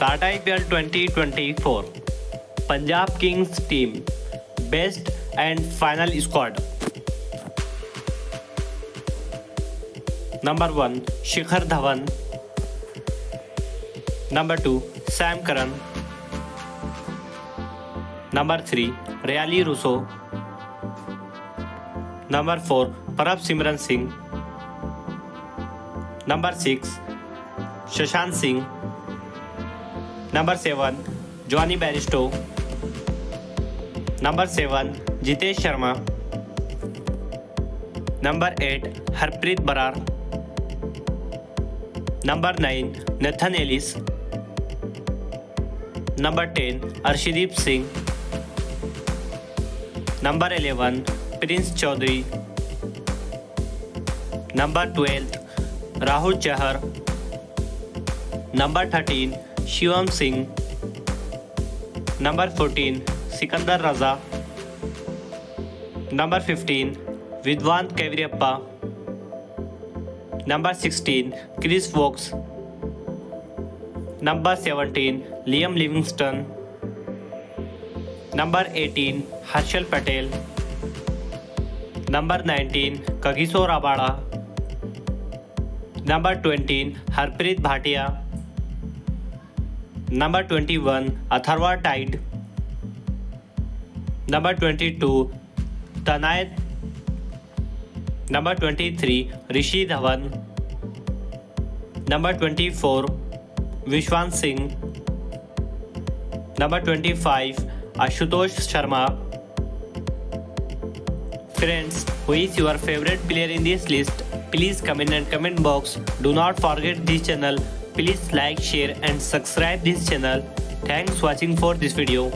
Tata IPL 2024 Punjab kings team, best and final squad. Number one, Shikhar Dhawan. Number two, Sam Curran number three, Rilee Rossouw. Number four, Prabhsimran Singh. Number six Shashank Singh. Number seven Jonny Bairstow number seven Jitesh Sharma number eight Harpreet Brar number nine Nathan Ellis number ten Arshdeep Singh number eleven Prince Choudhary number twelfth Rahul Chahar number thirteen Shivam Singh, number fourteen Sikandar Raza, number fifteen Vidwath Kaverappa, number sixteen Chris Woakes, number seventeen Liam Livingstone, number eighteen Harshal Patel, number nineteen Kagiso Rabada, number twenty Harpreet Bhatia Number 21 Atharva Tide. Number 22 Tanay Number 23 Rishi Dhawan. Number 24 Vishwan Singh. Number 25 Ashutosh Sharma. Friends, who is your favorite player in this list? Please comment and comment box. Do not forget this channel. Please like, share and subscribe this channel. Thanks watching for this video.